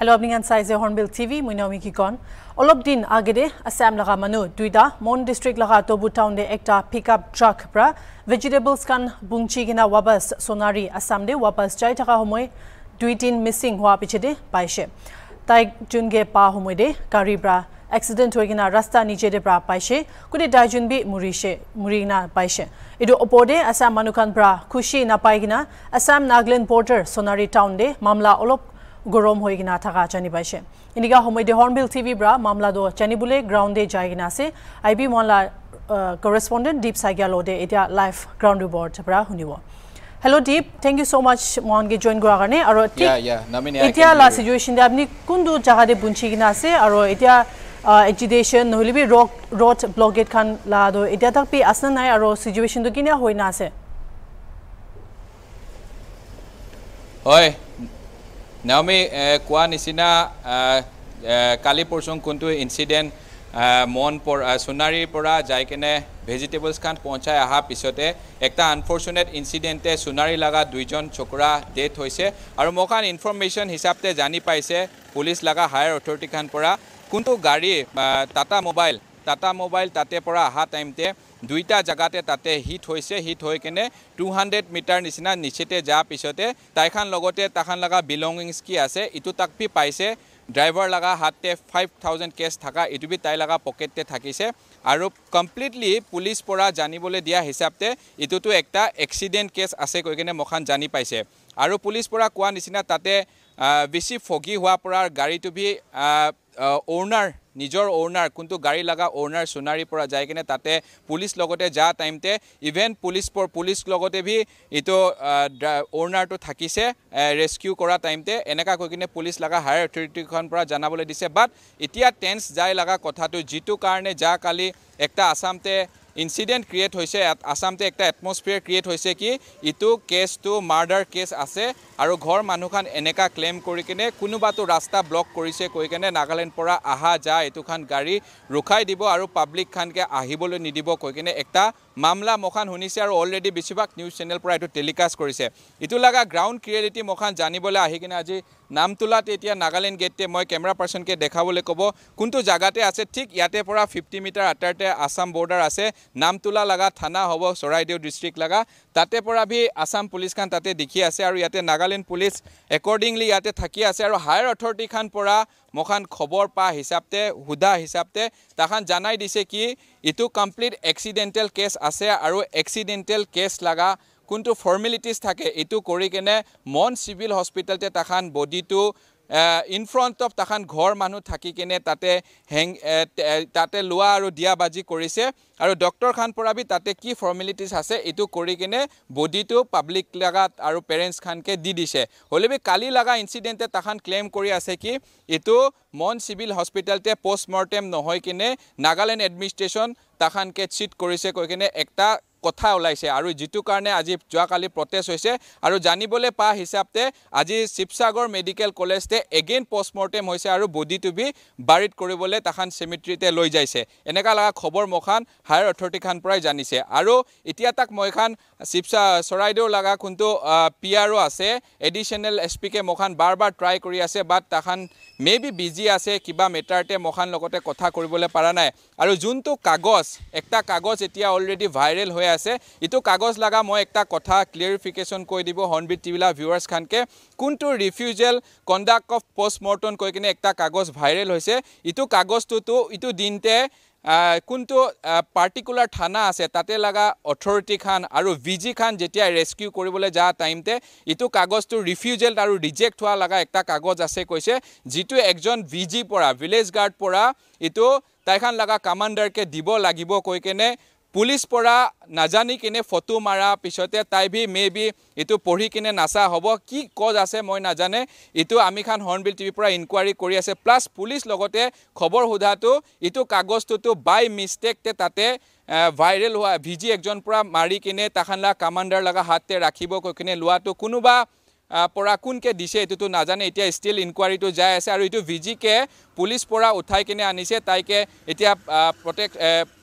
আপুনি গান চাইছে হৰ্ণবিল টিভি মই নমি কি কন অলপ দিন আগেৰে আছাম লগা মানুহ দুইটা মন ডিষ্ট্ৰিক্ট লগা টবু টাউনে একটা পিক আপ ট্ৰাক পৰা ভেজিটেবলছ খান বুংচি কিনা ৱাবাছ সোণাৰী আছাম দে ৱাবাছ যাই থকা সময় দুই তিন মিচিং হোৱা পিছতে পাইছে তাইক যোনগে পা সময় দে গাড়ীৰ পৰা এক্সিডেণ্ট হৈ কিনা ৰাস্তা নিচেৰে পৰা পাইছে গোটেই দাইজোন বি মৰিছে মৰি কিনা পাইছে এইটো ওপৰতে আছাম মানুহখন পৰা খুচি নাপাই কিনা আছাম নাগালেণ্ড বৰ্ডাৰ সোণাৰী টাউন দে মামলা অলপ গৰম হৈ কিনা থকা জানি পাইছে। এনেকুৱা সময়তে হৰ্ণবিল টিভিৰ পৰা মামলাটো জানিবলৈ গ্ৰাউণ্ডে যাই কিনা আছে। আই বি মহলা কৰেচপণ্ডেণ্ট দীপ চাইকিয়ালতে এতিয়া লাইভ গ্ৰাউণ্ড ৰিপৰ্টৰ পৰা শুনিব। Hello' Deep thank you so' much মহানকে join কৰাৰ কাৰণে। আৰু এতিয়া লা চিটুৱেশ্যন আপুনি কোনটো জেগাতে বুঞ্চি কিনা আছে আৰু এতিয়া এজিটেশ্যন নহ'লে বি ৰক ৰড ব্লকেট খান লাটো এতিয়া তাক পি আছে নাই আৰু চিটুৱেশ্যনটো কেনে হৈ না আছে? হয়। নাওমি কোৱা নিচিনা কালি পৰচুং কোনটো ইনচিডেণ্ট মন পৰা সোণাৰীৰ পৰা যাই কেনে ভেজিটেবলছ খান পਹੁঁচাই অহাৰ পিছতে এটা আনফৰ্চুনেট ইনচিডেণ্টে সোণাৰী লগা দুইজন চকুৰা ডেথ হৈছে আৰু মোক ইনফৰ্মেশ্যন হিচাপে জানি পাইছে পুলিচ লগা হায়াৰ অথৰিটি খান পৰা কোনটো গাড়ী টাটা মোবাইল টাটা মোবাইল তাতে পৰা অহা টাইমতে দুইটা জেগাতে তাতে হিট হৈছে হিট হৈ কেনে টু হাণ্ড্ৰেড মিটাৰ নিচিনা নিচেতে যোৱাৰ পিছতে তাইখান লগতে তাখান লগা বিলংগিংছ কি আছে ইটো তাক পি পাইছে। ড্ৰাইভাৰ লগা হাতে ফাইভ থাউজেণ্ড কেছ থকা এইটো বি তাই লগা পকেটতে থাকিছে। আৰু কমপ্লিটলি পুলিচ পৰা জানিবলৈ দিয়া হিচাপতে এইটোতো এটা এক্সিডেণ্ট কেছ আছে কৈ কিনে মখান জানি পাইছে। আৰু পুলিচ পৰা কোৱা নিচিনা তাতে বেছি ফগি হোৱাৰ পৰা গাড়ীটো বি অ'নাৰ নিজৰ অ'নাৰ কোনটো গাড়ী লগা অ'নাৰ সোণাৰীৰ পৰা যাই কিনে তাতে পুলিচ লগতে যা টাইমতে ইভেন পুলিচ পুলিচ লগতে ভি এইটো অ'নাৰটো থাকিছে ৰেস্কিউ কৰা টাইমতে এনেকুৱা কৈ কিনে পুলিচ লগা হায়াৰ অথৰিটিখন পৰা জনাবলৈ দিছে। বাট এতিয়া টেন্স যাই লগা কথাটো যিটো কাৰণে যা কালি একটা আছামতে ইনচিডেণ্ট ক্ৰিয়েট হৈছে আছামতে একটা এটমস্ফিয়াৰ ক্ৰিয়েট হৈছে কি ইটো কেছটো মাৰ্ডাৰ কেছ আছে আৰু ঘৰ মানুহখন এনেকুৱা ক্লেইম কৰি কিনে কোনোবাটো ৰাস্তা ব্লক কৰিছে কৈ কিনে নাগালেণ্ড পৰা অহা যা এইটোখন গাড়ী ৰখাই দিব আৰু পাব্লিক খানকে আহিবলৈ নিদিব কৈ কিনে একটা মামলা মখান শুনিছে আৰু অলৰেডি বেছিভাগ নিউজ চেনেল পৰা এইটো টেলিকাষ্ট কৰিছে। এইটো লগা গ্ৰাউণ্ড ৰিয়েলিটি মখান জানিবলৈ আহি কিনে আজি নামতোলাত এতিয়া নাগালেণ্ড গেটতে মই কেমেৰা পাৰ্চনকে দেখাবলৈ ক'ব কোনটো জেগাতে আছে ঠিক ইয়াতে পৰা ফিফটি মিটাৰ আঁতৰতে আছাম বৰ্ডাৰ আছে। নামতোলা লগা থানা হ'ব চৰাইদেউ ডিষ্ট্ৰিক্ট লগা। তাতে পৰা ভি আছাম পুলিচখন তাতে দেখি আছে আৰু ইয়াতে নাগালেণ্ড পুলিচ একৰ্ডিংলি ইয়াতে থাকি আছে আৰু হায়াৰ অথৰিটিখন পৰা মখান খবৰ পা হিচাপতে সোধা হিচাপতে তাখান জানাই দিছে কি এইটো কমপ্লিট এক্সিডেণ্টেল কেছ আছে আৰু এক্সিডেণ্টেল কেছ লগা কোনটো ফৰ্মেলিটিজ থাকে এইটো কৰি কেনে মন চিভিল হস্পিটেলতে তাখান বডিটো ইন ফ্ৰণ্ট অফ তাখান ঘৰ মানুহ থাকি কেনে তাতে হেং তাতে লোৱা আৰু দিয়া বাজি কৰিছে। আৰু ডক্টৰ খান পৰা বি তাতে কি ফৰ্মেলিটিজ আছে এইটো কৰি কিনে বডিটো পাব্লিক লগাত আৰু পেৰেণ্টছ খানকে দি দিছে। হ'লে বি কালি লগা ইনচিডেণ্টে তাখান ক্লেইম কৰি আছে কি এইটো মন চিভিল হস্পিটেলতে পষ্টমৰ্টেম নহয় কিনে নাগালেণ্ড এডমিনিষ্ট্ৰেশ্যন তাখানকে চিট কৰিছে কৈ কিনে এটা কথা ওলাইছে। আৰু যিটো কাৰণে আজি যোৱাকালি প্ৰটেষ্ট হৈছে আৰু জানিবলৈ পা হিচাপতে আজি শিৱসাগৰ মেডিকেল কলেজতে এগেইন পষ্টমৰ্টেম হৈছে আৰু বডিটো বি বাৰীত কৰিবলৈ তাখান চেমিট্ৰিতে লৈ যাইছে। এনেকুৱা লগা খবৰ মখান হায়াৰ অথৰিটিখান পৰাই জানিছে। আৰু এতিয়া তাক মই খান শিৱসা চৰাইদেউ লগা কোনটো পি আছে। এডিশ্যনেল এছ পি কে মখান বাৰ বাৰ ট্ৰাই কৰি আছে বাট তাখান মে বি বিজি আছে কিবা মেটাৰতে মখান লগতে কথা কৰিবলৈ পৰা নাই। আৰু যোনটো কাগজ একটা কাগজ এতিয়া অলৰেডি ভাইৰেল হৈ আছে এইটো কাগজ লগা মই এটা কথা ক্লিয়াৰিফিকেশ্যন কৈ দিব হৰ্ণবিট টিভিলা ভিউৱাৰ্ছ খানকে। কোনটো ৰিফিউজেল কণ্ডাক্ট অফ পষ্টমৰ্টম কৈ কিনে এটা কাগজ ভাইৰেল হৈছে ইটো কাগজটোতো ইটো দিনতে কোনটো পাৰ্টিকুলাৰ থানা আছে তাতে লগা অথৰিটি খান আৰু ভি জি খান যেতিয়া ৰেস্কিউ কৰিবলৈ যা টাইমতে ইটো কাগজটো ৰিফিউজেল আৰু ৰিজেক্ট হোৱা লগা এটা কাগজ আছে কৈছে যিটো একজন ভি জি পৰা ভিলেজ গাৰ্ড পৰা ইটো তাইখান লগা কামাণ্ডাৰকে দিব লাগিব কৈ কেনে পুলিচ পৰা নাজানি কিনে ফটো মাৰা পিছতে তাই ভি মে বি এইটো পঢ়ি কিনে নাচা হ'ব। কি কজ আছে মই নাজানে। এইটো আমি খান হৰ্ণবিল টিভিৰ পৰা ইনকুৱাৰী কৰি আছে। প্লাছ পুলিচ লগতে খবৰ সোধাটো এইটো কাগজটোতো বাই মিষ্টেকতে তাতে ভাইৰেল হোৱা ভি জি একজন পৰা মাৰি কিনে তাখানলা কামাণ্ডাৰ লগা হাতে ৰাখিব কৈ কিনে লোৱাটো কোনোবা পৰা কোনকে দিছে এইটোতো নাজানে। এতিয়া ষ্টিল ইনকুৱাৰীটো যাই আছে আৰু এইটো ভি জিকে পুলিচ পৰা উঠাই কিনে আনিছে। তাইকে এতিয়া প্ৰত্যেক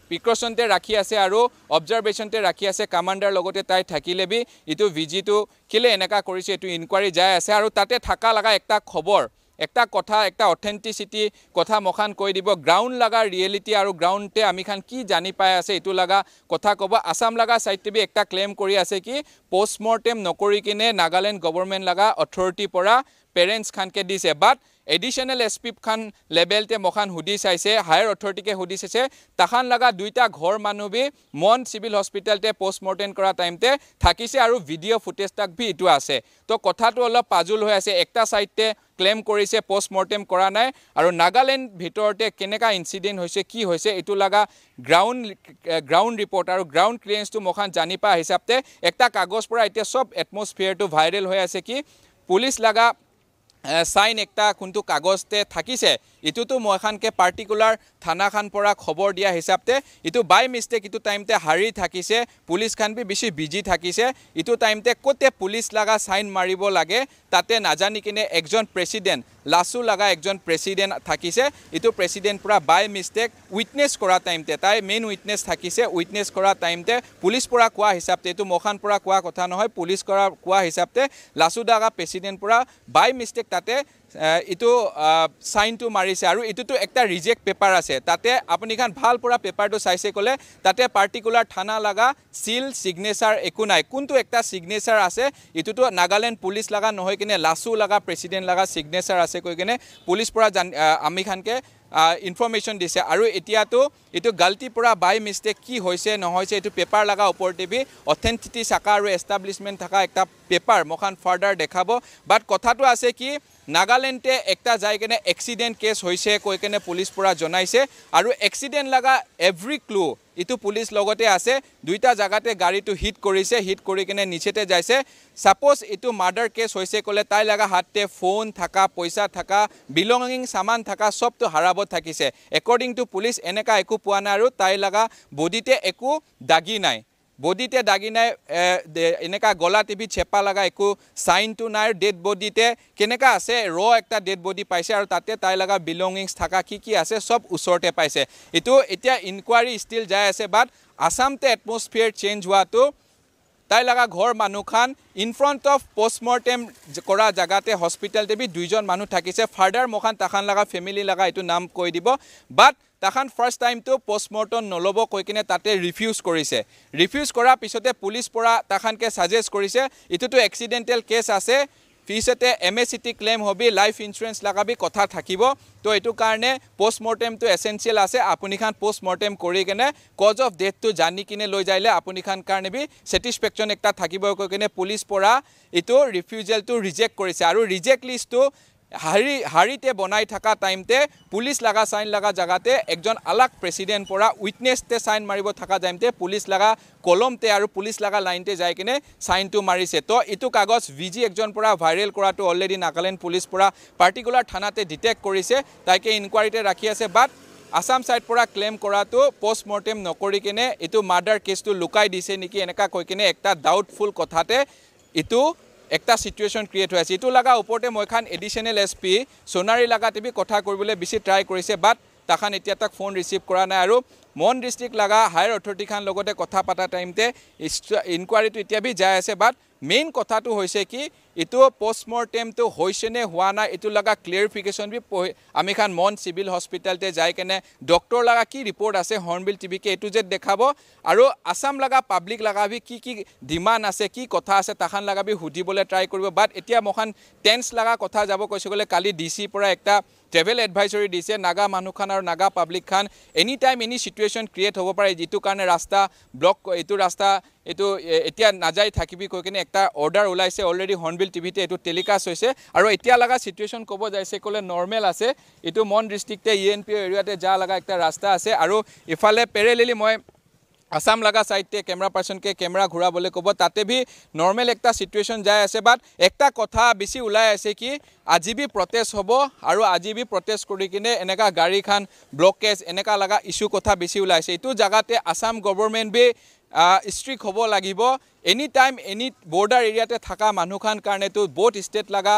প্ৰিকশ্যনতে ৰাখি আছে আৰু অবজাৰ্ভেশ্যনতে ৰাখি আছে কামাণ্ডাৰ লগতে তাই থাকিলে বি ইটো ভি জিটো কেলে এনেকুৱা কৰিছে এইটো ইনকুৱাৰী যাই আছে আৰু তাতে থকা লগা এটা খবৰ একটা কথা একটা অথেণ্টিচিটি কথা মখান কৈ দিব গ্ৰাউণ্ড লগা ৰিয়েলিটি আৰু গ্ৰাউণ্ডতে আমি খান কি জানি পাই আছে এইটো লগা কথা ক'ব আছাম লগা চাইডে বি একটা ক্লেইম কৰি আছে কি পষ্টমৰ্টেম নকৰি কিনে নাগালেণ্ড গভৰ্ণমেণ্ট লগা অথৰিটিৰ পৰা পেৰেণ্টছ খানকে দিছে বাট এডিশ্যনেল এছ পি খান লেভেলতে মখান সুধি চাইছে হায়াৰ অথৰিটিকে সুধি চাইছে তাখান লগা দুইটা ঘৰ মানুহ বি মন চিভিল হস্পিটেলতে পষ্টমৰ্টেম কৰা টাইমতে থাকিছে আৰু ভিডিঅ' ফুটেজ তাক বি এইটো আছে তো কথাটো অলপ পাজুল হৈ আছে একটা ছাইডতে ক্লেইম কৰিছে পষ্টমৰ্টেম কৰা নাই আৰু নাগালেণ্ড ভিতৰতে কেনেকুৱা ইঞ্চিডেণ্ট হৈছে কি হৈছে এইটো লগা গ্ৰাউণ্ড গ্ৰাউণ্ড ৰিপৰ্ট আৰু গ্ৰাউণ্ড ক্লিয়াৰেঞ্চটো মখান জানি পোৱা হিচাপতে একটা কাগজ পৰা এতিয়া চব এটমছফিয়াৰটো ভাইৰেল হৈ আছে কি পুলিচ লগা চাইন একটা কোনটো কাগজতে থাকিছে ইটোতো মই পাৰ্টিকুলাৰ থানাখান পৰা খবৰ দিয়া হিচাপতে ইটো বাই মিষ্টেক ইটো টাইমতে হাৰি থাকিছে পুলিচ খান বি বেছি বিজি থাকিছে ইটো টাইমতে ক'তে পুলিচ লগা চাইন মাৰিব লাগে তাতে নাজানি কিনে একজন প্ৰেচিডেণ্ট লাচু লগা একজন প্ৰেচিডেণ্ট থাকিছে ইটো প্ৰেচিডেণ্ট পৰা বাই মিষ্টেক উইটনেছ কৰা টাইমতে তাই মেইন উইটনেছ থাকিছে উইটনেছ কৰা টাইমতে পুলিচ পৰা কোৱা হিচাপতে এইটো মখান পৰা কোৱা কথা নহয় পুলিচ কৰা কোৱা হিচাপতে লাচু লগা প্ৰেচিডেণ্ট পৰা বাই মিষ্টেক তাতে এইটো চাইনটো মাৰিছে আৰু এইটোতো একটা ৰিজেক্ট পেপাৰ আছে। তাতে আপুনি খান ভাল পৰা পেপাৰটো চাইছে ক'লে তাতে পাৰ্টিকুলাৰ থানা লগা চিল ছিগনেচাৰ একো নাই। কোনটো একটা ছিগনেচাৰ আছে এইটোতো নাগালেণ্ড পুলিচ লগা নহয় কিনে লাচু লগা প্ৰেচিডেণ্ট লগা ছিগনেচাৰ আছে কৈ কিনে পুলিচ পৰা জান আমি খানকে ইনফৰ্মেশ্যন দিছে। আৰু এতিয়াতো এইটো গাল্টিৰ পৰা বাই মিষ্টেক কি হৈছে নহৈছে এইটো পেপাৰ লগা ওপৰতে বি অথেণ্টিটি চাকা আৰু এষ্টাব্লিছমেণ্ট থকা এটা পেপাৰ মখান ফাৰ্ডাৰ দেখাব। বাট কথাটো আছে কি নাগালেণ্ডে একটা যাই কেনে এক্সিডেণ্ট কেছ হৈছে কৈ কেনে পুলিচ পৰা জনাইছে। আৰু এক্সিডেণ্ট লগা এভৰি ক্লু ইটো পুলিচ লগতে আছে দুইটা জেগাতে গাড়ীটো হিট কৰিছে হিট কৰি কিনে নিচেতে যাইছে। ছাপ'জ এইটো মাৰ্ডাৰ কেছ হৈছে ক'লে তাই লগা হাতে ফোন থকা পইচা থকা বিলঙিং চামান থকা চবটো হাৰাব থাকিছে। একৰ্ডিং টু পুলিচ এনেকুৱা একো পোৱা নাই আৰু তাই লগা বডিতে একো দাগি নাই। বডিতে দাগি নাই এনেকুৱা গলা টিভিত চেপা লগা একো চাইনটো নাই ডেড বডিতে কেনেকুৱা আছে? ৰ এটা ডেড বডি পাইছে আৰু তাতে তাই লগা বিলঙিংছ থকা কি কি আছে চব ওচৰতে পাইছে। এইটো এতিয়া ইনকুৱাৰী ষ্টিল যাই আছে বাট আছামতে এটমছফিয়াৰ চেঞ্জ হোৱাটো তাই লগা ঘৰ মানুহখান ইন ফ্ৰণ্ট অফ পষ্টমৰ্টেম কৰা জেগাতে হস্পিটেলতে বি দুইজন মানুহ থাকিছে। ফাৰ্ডাৰ মখান তাখান লগা ফেমিলি লগা এইটো নাম কৈ দিব বাট তাখান ফাৰ্ষ্ট টাইমটো পষ্টমৰ্টম নল'ব কৈ কিনে তাতে ৰিফিউজ কৰিছে। ৰিফিউজ কৰাৰ পিছতে পুলিচ পৰা তাখানকে ছাজেষ্ট কৰিছে এইটোতো এক্সিডেণ্টেল কেছ আছে ফিজতে M A C T claim hobby life insurance লগাবি কথা থাকিব। তো এইটো কাৰণে পষ্টমৰ্টেমটো এচেঞ্চিয়েল আছে আপুনি খান পষ্টমৰ্টেম কৰি কিনে কজ অফ ডেথটো জানি কিনে লৈ যাইলে আপুনি খান কাৰণে বি ছেটিছফেকশ্যন এটা থাকিব কৈ কিনে পুলিচ পৰা এইটো ৰিফিউজেলটো ৰিজেক্ট কৰিছে। আৰু ৰিজেক্ট লিষ্টটো হাৰি হাৰিতে বনাই থকা টাইমতে পুলিচ লগা চাইন লগা জেগাতে একজন আলাগ প্ৰেচিডেণ্ট পৰা উইটনেছতে চাইন মাৰিব থকা টাইমতে পুলিচ লগা কলমতে আৰু পুলিচ লগা লাইনতে যাই কিনে চাইনটো মাৰিছে। তো এইটো কাগজ ভি জি একজন পৰা ভাইৰেল কৰাটো অলৰেডি নাগালেণ্ড পুলিচ পৰা পাৰ্টিকুলাৰ থানাতে ডিটেক্ট কৰিছে তাইকে ইনকুৱাৰীতে ৰাখি আছে বাট আছাম ছাইড পৰা ক্লেইম কৰাটো পষ্টমৰ্টেম নকৰি কিনে এইটো মাৰ্ডাৰ কেছটো লুকাই দিছে নেকি এনেকুৱা কৈ কিনে এটা ডাউটফুল কথাতে এইটো একটা চিটুৱেশ্যন ক্ৰিয়েট হৈ আছে। এইটো লগা ওপৰতে মই খান এডিশ্যনেল এছ পি সোণাৰী লগা টিভি কথা কৰিবলৈ বেছি ট্ৰাই কৰিছে বাট তাখান এতিয়া তাক ফোন ৰিচিভ কৰা নাই। আৰু মন ডিষ্ট্ৰিক্ট লগা হায়াৰ অথৰিটিখান লগতে কথা পতা টাইমতে ইনকুৱাৰীটো এতিয়া বি যাই আছে বাট মেইন কথাটো হৈছে কি এইটো পষ্টমৰ্টেমটো হৈছেনে হোৱা নাই এইটো লগা ক্লিয়াৰিফিকেশ্যন বি আমি খান মন চিভিল হস্পিটেলতে যাই কেনে ডক্টৰ লগা কি ৰিপৰ্ট আছে হৰ্ণবিল টিভিকে এইটো যে দেখাব। আৰু আছাম লগা পাব্লিক লগা বি কি কি ডিমাণ্ড আছে কি কথা আছে তাখান লগা বি সুধিবলৈ ট্ৰাই কৰিব। বাট এতিয়া মখান টেন্স লগা কথা যাব কৈছে গ'লে কালি ডি চিৰ পৰা এটা ট্ৰেভেল এডভাইজৰী দিছে নাগা মানুহখান আৰু নাগা পাব্লিক খান। Any time any situation create হ'ব পাৰে যিটো কাৰণে ৰাস্তা ব্লক এইটো ৰাস্তা এইটো এতিয়া নাযায় থাকিবি কৈ কিনে এটা অৰ্ডাৰ ওলাইছে অলৰেডি হৰ্ণবিল টিভিতে এইটো টেলিকাষ্ট হৈছে। আৰু এতিয়া লগা চিটুৱেশ্যন ক'ব যাইছে ক'লে নৰ্মেল আছে। এইটো মন ডিষ্ট্ৰিক্টে ই এন পি এৰিয়াতে যা লগা এটা ৰাস্তা আছে। আৰু ইফালে পেৰেলেলি মই আছাম লগা চাইডতে কেমেৰা পাৰ্চনকে কেমেৰা ঘূৰাবলৈ ক'ব তাতে ভি নৰ্মেল এটা চিটুৱেশ্যন যাই আছে। বাট একটা কথা বেছি ওলাই আছে কি আজি বি প্ৰটেষ্ট হ'ব আৰু আজি বি প্ৰটেষ্ট কৰি কিনে এনেকুৱা গাড়ীখন ব্লকেজ এনেকুৱা লগা ইছ্যু কথা বেছি ওলাইছে। এইটো জেগাতে আছাম গভৰ্ণমেণ্ট বি ষ্ট্ৰিক হ'ব লাগিব। এনি টাইম এনি বৰ্ডাৰ এৰিয়াতে থকা মানুহখান কাৰণেতো বহুত ষ্টেট লগা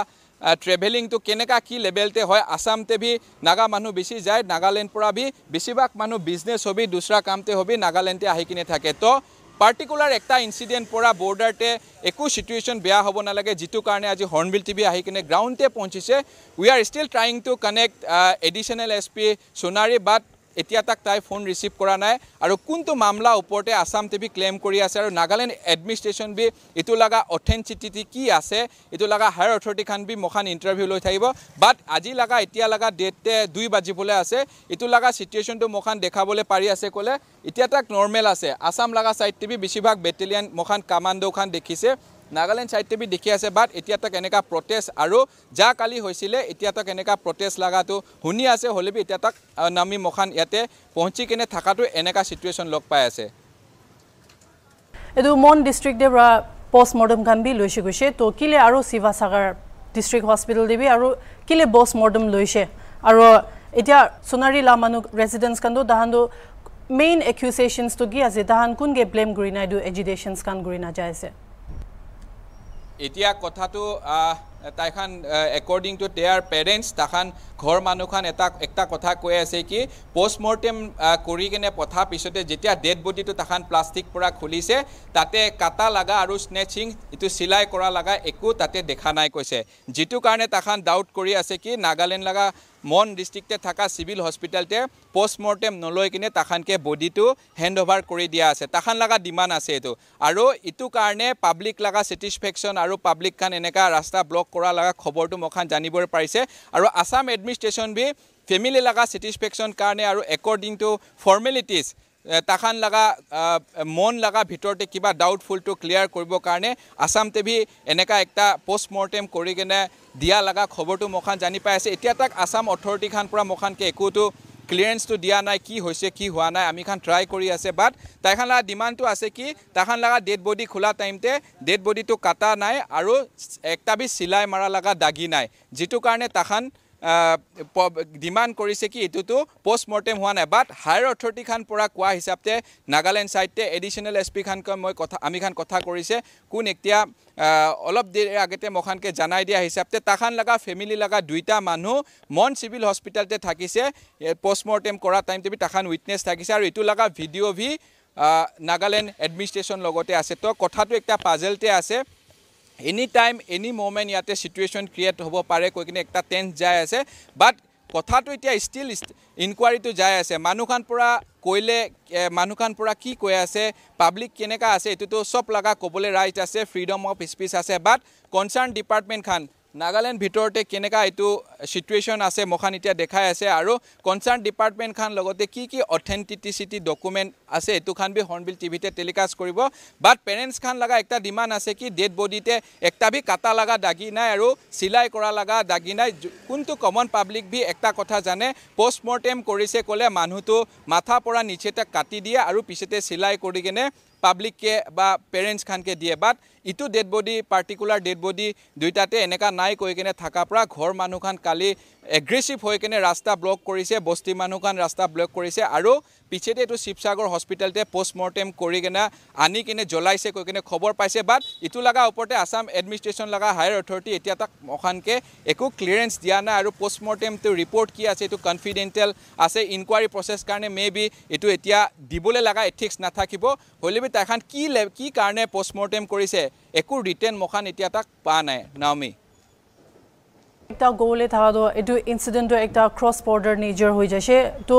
ট্ৰেভেলিংটো কেনেকুৱা কি লেভেলতে হয় আছামতে ভি নাগা মানুহ বেছি যায় নাগালেণ্ড পৰা ভি বেছিভাগ মানুহ বিজনেছ হবি দুচৰা কামতে হবি নাগালেণ্ডতে আহি কিনে থাকে। তো পাৰ্টিকুলাৰ এটা ইনচিডেণ্ট পৰা বৰ্ডাৰতে একো চিটুৱেশ্যন বেয়া হ'ব নালাগে যিটো কাৰণে আজি হৰ্ণবিল টিভি আহি কিনে গ্ৰাউণ্ডতে পਹੁঞ্চিছে we are still trying to connect additional S P Sonari but এতিয়া তাক তাই ফোন ৰিচিভ কৰা নাই আৰু কোনটো মামলা ওপৰতে আছাম টিভি ক্লেইম কৰি আছে আৰু নাগালেণ্ড এডমিনিষ্ট্ৰেশ্যন বি এইটো লগা অথেণ্টিচিটি কি আছে এইটো লগা হায়াৰ অথৰিটিখান বি মোখান ইণ্টাৰভিউ লৈ থাকিব। বাট আজি লগা এতিয়া লগা ডেটতে দুই বাজিবলৈ আছে। এইটো লগা চিটুৱেশ্যনটো মোখান দেখাবলৈ পাৰি আছে ক'লে। এতিয়া তাক নৰ্মেল আছে। আছাম লগা ছাইড টিভি বেছিভাগ বেটেলিয়ান মোখান কামাণ্ডোখান দেখিছে। নাগালেণ্ড টিভি দেখি আছে বাট এতিয়া তাক এনেকুৱা প্ৰটেষ্ট আৰু যা কালি হৈছিলে এতিয়া তাক এনেকুৱা প্ৰটেষ্ট লগাটো শুনি আছে হ'লে বি এতিয়া তাক নামি মখান ইয়াতে পहुঁচি কিনে থকাটো এনেকুৱা চিটুৱেশ্যন লগ পাই আছে। এইটো মন ডিষ্ট্ৰিক্টে পৰা পষ্টমৰ্টম খান বি লৈছে গৈছে। তো কিলে আৰু শিৱাসাগৰ ডিষ্ট্ৰিক্ট হস্পিটেল দিবি আৰু কিলে পষ্টমৰ্টম লৈছে? আৰু এতিয়া সোণাৰী লা মানুহ ৰেচিডেঞ্চ খানটো তাহাঁতো মেইন একিউচেশ্যনছটো কি আছে? তাহান কোনকে ব্লেম কৰি নাই এইটো এজুকেশ্যনছ খান কৰি নাযায় আছে? এতিয়া কথাটো তাইখান একৰ্ডিং টু দেয়াৰ পেৰেণ্টছ তাখান ঘৰ মানুহখান এটা এটা কথা কৈ আছে কি পষ্টমৰ্টেম কৰি কিনে পঠাৰ পিছতে যেতিয়া ডেড বডিটো তাখান প্লাষ্টিক পৰা খুলিছে তাতে কাটা লগা আৰু স্নেচিং এইটো চিলাই কৰা লগা একো তাতে দেখা নাই কৈছে। যিটো কাৰণে তাখান ডাউট কৰি আছে কি নাগালেণ্ড লগা মন ডিষ্ট্ৰিক্টে থকা চিভিল হস্পিটেলতে পষ্টমৰ্টেম নলৈ কিনে তাখানকে বডিটো হেণ্ড অভাৰ কৰি দিয়া আছে। তাখান লগা ডিমাণ্ড আছে এইটো। আৰু ইটো কাৰণে পাব্লিক লগা ছেটিছফেকশ্যন আৰু পাব্লিকখান এনেকুৱা ৰাস্তা ব্লক কৰা লগা খবৰটো মোখান জানিব পাৰিছে। আৰু আছাম এডমিনিষ্ট্ৰেশ্যন বি ফেমিলি লগা ছেটিছফেকশ্যন কাৰণে আৰু একৰ্ডিং টু ফৰ্মেলিটিজ তাখান লগা মন লগা ভিতৰতে কিবা ডাউটফুলটো ক্লিয়াৰ কৰিবৰ কাৰণে আছাম টিভি এনেকুৱা এটা পষ্টমৰ্টেম কৰি কিনে দিয়া লগা খবৰটো মোখান জানি পাই আছে। এতিয়া তাক আছাম অথৰিটিখান পৰা মোখানকে একোতো ক্লিয়াৰেঞ্চটো দিয়া নাই কি হৈছে কি হোৱা নাই আমি খান ট্ৰাই কৰি আছে। বাট তাইখান লগা ডিমাণ্ডটো আছে কি তাখান লগা ডেড বডি খোলা টাইমতে ডেড বডিটো কাটা নাই আৰু একটা বি চিলাই মৰা লগা দাগি নাই। যিটো কাৰণে তাখান ডিমাণ্ড কৰিছে কি এইটোতো পষ্টমৰ্টেম হোৱা নাই বাট হায়াৰ অথৰিটিখান পৰা কোৱা হিচাপতে নাগালেণ্ড ছাইডতে এডিশ্যনেল এছ পি খানকৈ মই কথা আমি খান কথা কৰিছে কোন এতিয়া অলপ দেৰি আগতে মখানকে জানাই দিয়া হিচাপতে তাখান লগা ফেমিলি লগা দুইটা মানুহ মন চিভিল হস্পিটেলতে থাকিছে পষ্টমৰ্টেম কৰা টাইমতে তাখান উইটনেছ থাকিছে আৰু এইটো লগা ভিডিঅ' ভি নাগালেণ্ড এডমিনিষ্ট্ৰেশ্যন লগতে আছে। তো কথাটো একটা পাজেলতে আছে। এনি টাইম এনি মমেণ্ট ইয়াতে চিটুৱেশ্যন ক্ৰিয়েট হ'ব পাৰে কৈ কিনে এটা টেন্স যাই আছে। বাট কথাটো এতিয়া ষ্টিল ইনকুৱাৰীটো যাই আছে। মানুহখান পৰা কৈলে মানুহখান পৰা কি কৈ আছে পাব্লিক কেনেকুৱা আছে এইটোতো চব লগা ক'বলৈ ৰাইট আছে ফ্ৰীডম অফ স্পীচ আছে। বাট কনচাৰ্ণ ডিপাৰ্টমেণ্টখান নাগালেণ্ড ভিতৰতে কেনেকুৱা এইটো চিটুৱেশ্যন আছে মোখান এতিয়া দেখাই আছে আৰু কনচাৰ্ণ ডিপাৰ্টমেণ্টখান লগতে কি কি অথেণ্টিটিচিটি ডকুমেণ্ট আছে এইটোখান বি হৰ্ণবিল টিভিতে টেলিকাষ্ট কৰিব। বাট পেৰেণ্টছখান লগা এটা ডিমাণ্ড আছে কি ডেড বডিতে একটা বি কাটা লগা দাগি নাই আৰু চিলাই কৰা লগা দাগি নাই। কোনটো কমন পাব্লিক বি এটা কথা জানে পষ্টমৰ্টেম কৰিছে ক'লে মানুহটো মাথা পৰা নিচেতে কাটি দিয়ে আৰু পিছতে চিলাই কৰি কিনে পাব্লিককে বা পেৰেণ্টছ খানকে দিয়ে। বাট ইটো dead body particular dead body দুইটাতে এনেকুৱা নাই কৈ কিনে থকাৰ পৰা ঘৰ মানুহখান কালি এগ্ৰেছিভ হৈ কিনে ৰাস্তা ব্লক কৰিছে বস্তি মানুহখান ৰাস্তা ব্লক কৰিছে আৰু পিছতে এইটো শিৱসাগৰ হস্পিটেলতে পষ্টমৰ্টেম কৰি কিনে আনি কিনে জ্বলাইছে কৈ কিনে খবৰ পাইছে বাট ইটো লগা ওপৰতে আছাম এডমিনিষ্ট্ৰেশ্যন লগা হায়াৰ অথৰিটি এতিয়া তাক অখানকে একো ক্লিয়াৰেঞ্চ দিয়া নাই আৰু পষ্টমৰ্টেমটো ৰিপৰ্ট কি আছে এইটো কনফিডেণ্টেল আছে ইনকুৱাৰী প্ৰচেছ কাৰণে মে বি এইটো এতিয়া দিবলৈ লগা এথিক্স নাথাকিব হ'লে বি তাইখান কি কি কাৰণে পষ্টমৰ্টেম কৰিছে একো ৰিটেন মখান এতিয়া তাক পোৱা নাই নাওমি। একটা গোলে থাকাটো এইটো ইনচিডেণ্টটো একটা ক্ৰছ বৰ্ডাৰ নেচাৰ হৈ যাইছে। তো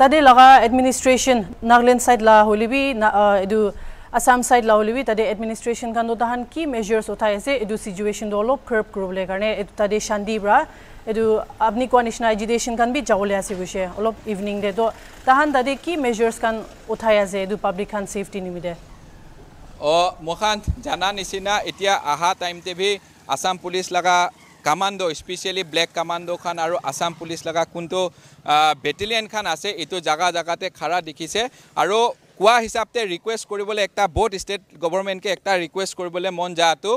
তাতে লগা এডমিনিষ্ট্ৰেশ্যন নাগালেণ্ড ছাইড লা হ'লে বি এইটো আছাম ছাইড লা হ'লে বি তাতে এডমিনিষ্ট্ৰেশ্যন খানো তাহান কি মেজাৰ্ছ উঠাই আছে এইটো চিটুৱেশ্যনটো অলপ কাৰ্ভ কৰিবলৈ কাৰণে এইটো তাতে শান্তি পৰা এইটো আপুনি কোৱা নিচিনা এজুকেশ্যন খান বি যাবলৈ আছে গৈছে অলপ ইভিনিং ডে তো তাহান তাতে কি মেজাৰ্ছ খান উঠাই আছে এইটো পাব্লিক খান ছেফটি নিমিতে অঁ মোখান জানা নিচিনা এতিয়া অহা টাইমতে ভি আছাম পুলিচ লগা কামাণ্ডো স্পেচিয়েলি ব্লেক কামাণ্ডোখন আৰু আছাম পুলিচ লগা কোনটো বেটেলিয়নখন আছে এইটো জেগা জেগাতে খাৰা দেখিছে। আৰু কোৱা হিচাপতে ৰিকুৱেষ্ট কৰিবলৈ এটা বহুত ষ্টেট গভৰ্ণমেণ্টকে এটা ৰিকুৱেষ্ট কৰিবলৈ মন যাটো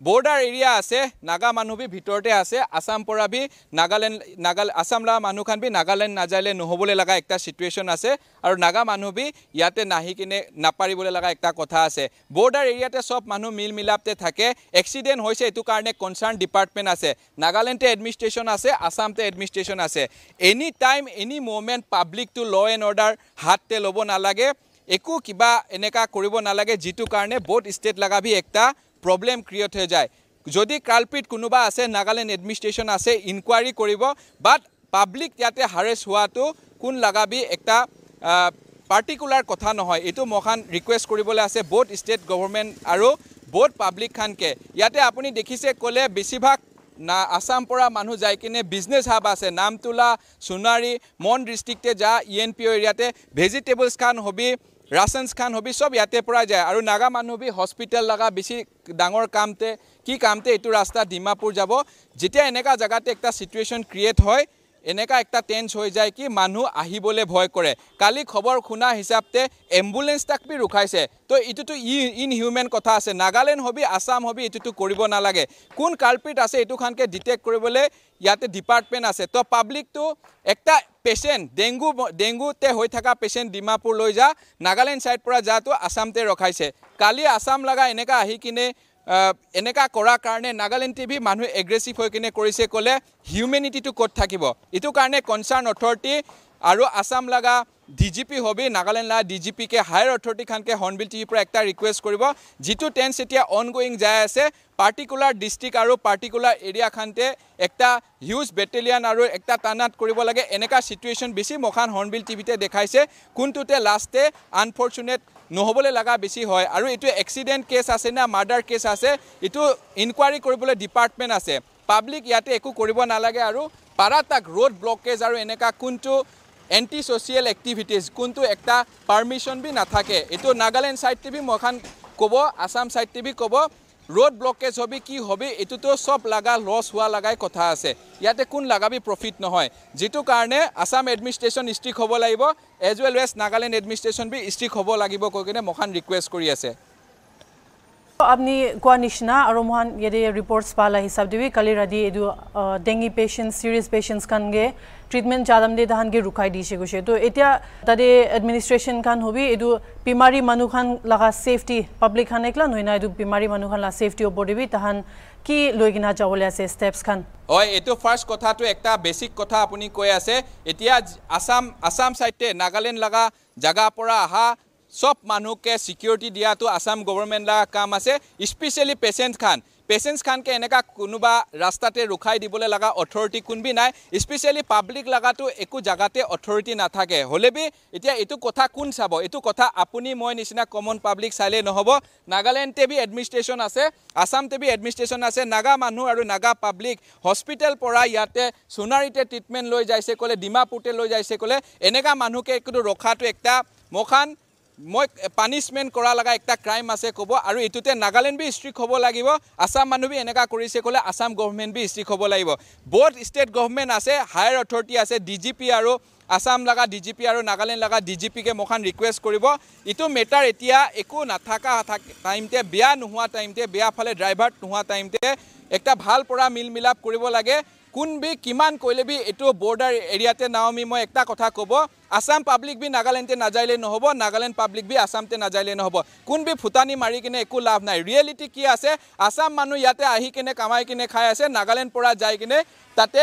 বৰ্ডাৰ এৰিয়া আছে নাগা মানুহ বি ভিতৰতে আছে আছাম পৰা বি নাগালেণ্ড নাগা আছাম লগা মানুহখন বি নাগালেণ্ড নাযালে নহ'বলৈ লগা এটা চিটুৱেশ্যন আছে আৰু নাগা মানুহ বি ইয়াতে নাহি কিনে নাপাৰিবলৈ লগা এটা কথা আছে। বৰ্ডাৰ এৰিয়াতে চব মানুহ মিল মিলাপতে থাকে এক্সিডেণ্ট হৈছে এইটো কাৰণে কনচাৰ্ণ ডিপাৰ্টমেণ্ট আছে নাগালেণ্ডতে এডমিনিষ্ট্ৰেশ্যন আছে আছামতে এডমিনিষ্ট্ৰেশ্যন আছে। এনি টাইম এনি মুভমেণ্ট পাব্লিকটো ল' এণ্ড অৰ্ডাৰ হাততে ল'ব নালাগে একো কিবা এনেকুৱা কৰিব নালাগে যিটো কাৰণে বহুত ষ্টেট লগা ভি একটা প্ৰব্লেম ক্ৰিয়েট হৈ যায়। যদি কালপিত কোনোবা আছে নাগালেণ্ড এডমিনিষ্ট্ৰেশ্যন আছে ইনকুৱাৰী কৰিব বাট পাব্লিক ইয়াতে হাৰেষ্ট হোৱাটো কোন লগাবি একটা পাৰ্টিকুলাৰ কথা নহয়। এইটো মখান ৰিকুৱেষ্ট কৰিবলৈ আছে বহুত ষ্টেট গভৰ্ণমেণ্ট আৰু বহুত পাব্লিক খানকে। ইয়াতে আপুনি দেখিছে ক'লে বেছিভাগ না আসাম পৰা মানুহ যাই কিনে বিজনেছ হাব আছে। নামতোলা সোণাৰী মন ডিষ্ট্ৰিক্টে যা ই এন পি অ' এৰিয়াতে ভেজিটেবলছ খান হবি ৰাচনছ খান হবি চব ইয়াতে পৰা যায় আৰু নাগা মানুহ বি হস্পিটেল লগা বেছি ডাঙৰ কামতে কি কামতে এইটো ৰাস্তা ডিমাপুৰ যাব। যেতিয়া এনেকুৱা জেগাতে এটা চিটুৱেশ্যন ক্ৰিয়েট হয় এনেকুৱা একটা টেন্স হৈ যায় কি মানুহ আহিবলৈ ভয় কৰে। কালি খবৰ শুনা হিচাপতে এম্বুলেঞ্চ তাক বি ৰখাইছে। তো এইটোতো ই ইনহিউমেন কথা আছে। নাগালেণ্ড হবি আছাম হবি এইটোতো কৰিব নালাগে। কোন কালপিট আছে এইটো খানকে ডিটেক্ট কৰিবলৈ ইয়াতে ডিপাৰ্টমেণ্ট আছে। তো পাব্লিকটো একটা পেচেণ্ট ডেংগু ডেংগুতে হৈ থকা পেচেণ্ট ডিমাপুৰ লৈ যা নাগালেণ্ড ছাইড পৰা যাটো আছামতে ৰখাইছে। কালি আছাম লগা এনেকুৱা আহি কিনে এনেকুৱা কৰাৰ কাৰণে নাগালেণ্ড টিভি মানুহ এগ্ৰেছিভ হৈ কিনে কৰিছে ক'লে হিউমেনিটিটো ক'ত থাকিব? এইটো কাৰণে কনচাৰ্ণ অথৰিটি আৰু আছাম লগা ডি জি পি হবি নাগালেণ্ড লগা ডি জি পিকে হায়াৰ অথৰিটি খানকে হৰ্ণবিল টিভিৰ পৰা এটা ৰিকুৱেষ্ট কৰিব যিটো টেন্স এতিয়া অন গয়িং যাই আছে। পাৰ্টিকুলাৰ ডিষ্ট্ৰিক্ট আৰু পাৰ্টিকুলাৰ এৰিয়া খানতে একটা হিউজ বেটেলিয়ান আৰু একটা টানাত কৰিব লাগে। এনেকুৱা চিটুৱেশ্যন বেছি মখান হৰ্ণবিল টিভিতে দেখাইছে কোনটোতে লাষ্টে আনফৰ্চুনেট নহ'বলৈ লগা বেছি হয়। আৰু এইটো এক্সিডেণ্ট কেছ আছে নে মাৰ্ডাৰ কেছ আছে এইটো ইনকুৱাৰী কৰিবলৈ ডিপাৰ্টমেণ্ট আছে। পাব্লিক ইয়াতে একো কৰিব নালাগে আৰু পাৰা তাক ৰোড ব্লকেজ আৰু এনেকুৱা কোনটো এণ্টি ছ'চিয়েল এক্টিভিটিজ কোনটো এটা পাৰ্মিশ্যন বি নাথাকে। এইটো নাগালেণ্ড ছাইড টিভি মইখান ক'ব আছাম ছাইড টিভি ক'ব ৰোড ব্লকেজ হবি কি হবি এইটোতো চব লগা লছ হোৱা লগাই কথা আছে। ইয়াতে কোন লগাবি প্ৰফিট নহয়। যিটো কাৰণে আছাম এডমিনিষ্ট্ৰেশ্যন ষ্ট্ৰিক হ'ব লাগিব as well as Nagaland administration B strict হ'ব লাগিব কৈ কিনে মখান ৰিকুৱেষ্ট কৰি আছে। আপনি কোৱা নিচিনা আৰু মহান ইয়াতে ৰিপৰ্টছ পালা হিচাপ দিবি। কালি ৰাতি এইটো ডেংগি পেচেণ্ট চিৰিয়াছ পেচেণ্টছ খানগে ট্ৰিটমেণ্ট জাদাম দে তাহানকে ৰুখাই দিছে গৈছে তো এতিয়া তাতে এডমিনিষ্ট্ৰেশ্যন খান হবি এইটো বেমাৰী মানুহ খান লগা ছেফটি পাব্লিক খান একলা নহয় না এইটো বেমাৰী মানুহ খান লগা ছেফটি ওপৰত দিবি। তাহান কি লৈ কিনে যাবলৈ আছে ষ্টেপছ খান? হয় এইটো ফাৰ্ষ্ট কথাটো এটা বেছিক কথা আপুনি কৈ আছে। এতিয়া আছাম আছাম ছাইডে নাগালেণ্ড লগা জেগাৰ পৰা অহা চব মানুহকে ছিকিউৰিটি দিয়াটো আছাম গভৰ্ণমেণ্ট লগা কাম আছে স্পেচিয়েলি পেচেণ্ট খান পেচেণ্টছ খানকে এনেকুৱা কোনোবা ৰাস্তাতে ৰখাই দিবলৈ লগা অথৰিটি কোনবি নাই স্পেচিয়েলি পাব্লিক লগাটো একো জেগাতে অথৰিটি নাথাকে। হ'লে বি এতিয়া এইটো কথা কোন চাব? এইটো কথা আপুনি মই নিচিনা কমন পাব্লিক চালেই নহ'ব। নাগালেণ্ডতে বি এডমিনিষ্ট্ৰেশ্যন আছে আছামতে বি এডমিনিষ্ট্ৰেশ্যন আছে নাগা মানুহ আৰু নাগা পাব্লিক হস্পিটেল পৰা ইয়াতে সোণাৰীতে ট্ৰিটমেণ্ট লৈ যাইছে ক'লে ডিমাপুৰতে লৈ যাইছে ক'লে এনেকুৱা মানুহকে একো ৰখাটো একটা মখান মই পানিছমেণ্ট কৰা লগা এটা ক্ৰাইম আছে ক'ব আৰু এইটোতে নাগালেণ্ড বি ষ্ট্ৰিক হ'ব লাগিব আছাম মানুহ বি এনেকুৱা কৰিছে ক'লে আছাম গভৰ্ণমেণ্ট বি ষ্ট্ৰিক হ'ব লাগিব। বহুত ষ্টেট গভৰ্ণমেণ্ট আছে হায়াৰ অথৰিটি আছে ডি জি পি আৰু আছাম লগা ডি জি পি আৰু নাগালেণ্ড লগা ডি জি পিকে মখান ৰিকুৱেষ্ট কৰিব। এইটো মেটাৰ এতিয়া একো নাথাকা টাইমতে বেয়া নোহোৱা টাইমতে বেয়া ফালে ড্ৰাইভাৰ নোহোৱা টাইমতে এটা ভাল পৰা মিল মিলাপ কৰিব লাগে। কোনবি কিমান কৰিলে বি এইটো বৰ্ডাৰ এৰিয়াতে নাওমি মই এটা কথা ক'ব আছাম পাব্লিক বি নাগালেণ্ডতে নাযাইলে নহ'ব নাগালেণ্ড পাব্লিক বি আছামতে নাযাইলে নহ'ব। কোনবি ফুটানি মাৰি কিনে একো লাভ নাই। ৰিয়েলিটি কি আছে? আছাম মানুহ ইয়াতে আহি কিনে কামাই কিনে খাই আছে নাগালেণ্ড পৰা যাই কিনে তাতে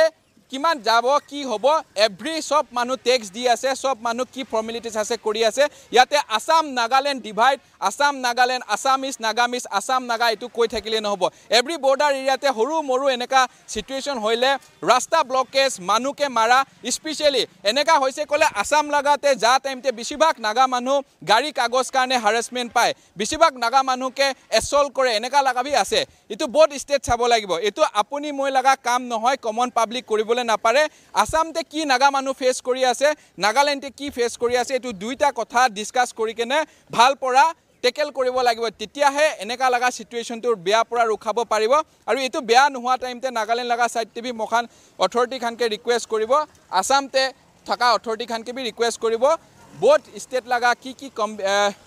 কিমান যাব কি হ'ব এভৰি চব মানুহ টেক্স দি আছে চব মানুহ কি ফৰ্মেলিটিছ আছে কৰি আছে। ইয়াতে আছাম নাগালেণ্ড ডিভাইড আছাম নাগালেণ্ড আছামিজ নাগামিজ আছাম নাগা এইটো কৈ থাকিলে নহ'ব। এভৰি বৰ্ডাৰ এৰিয়াতে সৰু মৰু এনেকুৱা চিটুৱেশ্যন হ'লে ৰাস্তা ব্লকেজ মানুহকে মাৰা স্পেচিয়েলি এনেকুৱা হৈছে ক'লে আছাম লগাতে যা টাইমতে বেছিভাগ নাগা মানুহ গাড়ী কাগজ কাৰণে হাৰেচমেণ্ট পায়। বেছিভাগ নাগা মানুহকে এছল্ট কৰে এনেকুৱা লগাবি আছে। এইটো বহুত ষ্টেট চাব লাগিব। এইটো আপুনি মই লগা কাম নহয় কমন পাব্লিক কৰিবলৈ কৰিবলৈ নাপাৰে। আছামতে কি নাগা মানুহ ফেচ কৰি আছে নাগালেণ্ডে কি ফেচ কৰি আছে এইটো দুইটা কথা ডিছকাছ কৰি কেনে ভাল পৰা টেকেল কৰিব লাগিব। তেতিয়াহে এনেকুৱা লগা চিটুৱেশ্যনটোৰ বেয়া পৰা ৰখাব পাৰিব। আৰু এইটো বেয়া নোহোৱা টাইমতে নাগালেণ্ড লগা ছাইড টিভি মখান অথৰিটিখানকে ৰিকুৱেষ্ট কৰিব। আছামতে থকা অথৰিটিখানকে বি ৰিকুৱেষ্ট কৰিব। বহুত ষ্টেট লগা কি কি কম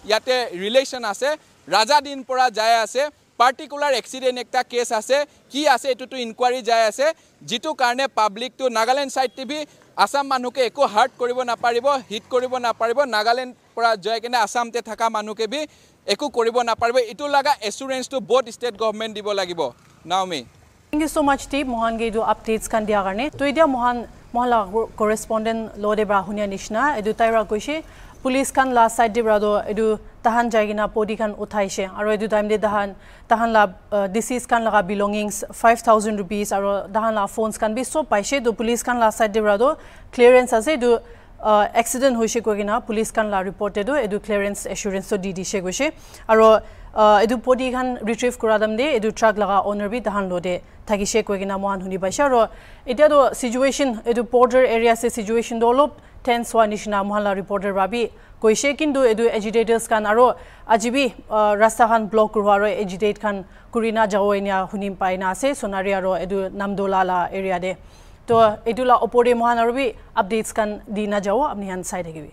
ইয়াতে ৰিলেশ্যন আছে। ৰাজা দিন পৰা যাই আছে। পাৰ্টিকুলাৰ এক্সিডেণ্ট এটা কেছ আছে কি আছে এইটোতো ইনকুৱাৰী যাই আছে যিটো কাৰণে পাব্লিকটো নাগালেণ্ড ছাইড টিভি আছাম মানুহকে একো হাৰ্ট কৰিব নাপাৰিব হিট কৰিব নাপাৰিব নাগালেণ্ড পৰা যাই কিনে আছামতে থকা মানুহকে বি একো কৰিব নাপাৰিব এইটো লগা এচুৰেঞ্চটো বহুত ষ্টেট গভৰ্ণমেণ্ট দিব লাগিব। Naomi thank you so' much টিপ মহানকে এইটো আপডেটছ খান দিয়াৰ কাৰণে তো এতিয়া মহান মহলা কৰেচপণ্ডেণ্ট লদেবা শুনিয়া নিচিনা এইটো তাইৰা কৈছে পুলিচ খান লা সাইড দি ব্রাদো এদু তাহান জায়গিনা পডি খান উঠাইছে। আর এদু টাইম দে তাহান তাহান লা ডিসিজ খান লাগা বিলংিংস ফাইভ থাউজেন্ড রুপিস আর তাহান লা ফোনস খান বি সব পাইছে। দু পুলিচ খান লা সাইড দি ব্রাদো ক্লিয়ারেন্স আছে। দু এক্সিডেণ্ট হৈছে কৈ কিনা পুলিচ খান লা ৰিপৰ্টেডো এইটো ক্লিয়াৰেঞ্চ এচুৰেঞ্চটো দি দিছে গৈছে। আৰু এইটো পডি খান ৰিট্ৰিভ কৰা দাম দে এইটো ট্ৰাক লগা অনাৰ বি তাহান লদে থাকিছে কৈ কিনা মহান শুনি পাইছে। আৰু এতিয়াতো চিটুৱেশ্যন এইটো বৰ্ডাৰ এৰিয়া আছে চিটুৱেশ্যনটো অলপ টেন্স হোৱা নিচিনা মহালা ৰিপৰ্টাৰ ভাবি কৈছে কিন্তু এইটো এজিটেটাৰ্ছ খান আৰু আজি বি ৰাস্তাখান ব্লক কৰোৱা আৰু এজিটেট খান কৰি নাযাওঁ এনে শুনি পাই না আছে সোণাৰী আৰু এইটো নামদোলালা এৰিয়া দে তো এইটো লা ওপৰে মহান আৰু বি আপডেটছ খান দি নাযাওঁ আপুনি হান চাই থাকিবি